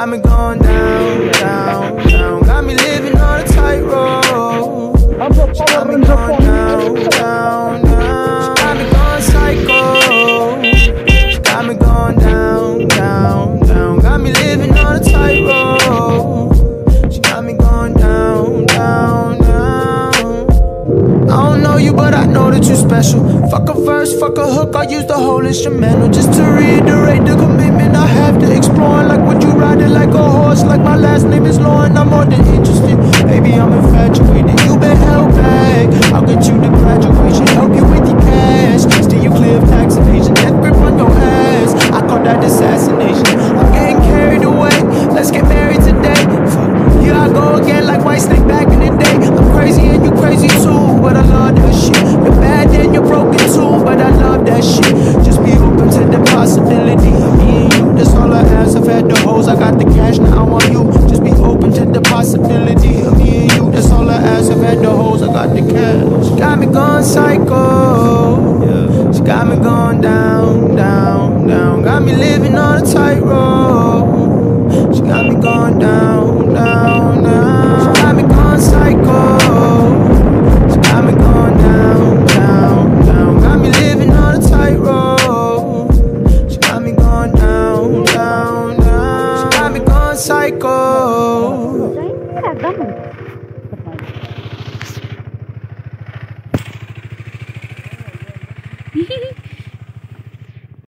I've been going know that you're special. Fuck a verse, fuck a hook, I use the whole instrumental Just to reiterate the commitment I have to exploring Like what you riding like a horse, like my last name is Lauren I'm more than interested, baby I'm infatuated. You been helping. you. Just be open to the possibility of me and you. That's all I ask. I've had the hoes, I got the cash. She got me going psycho. She got me going down. Oh.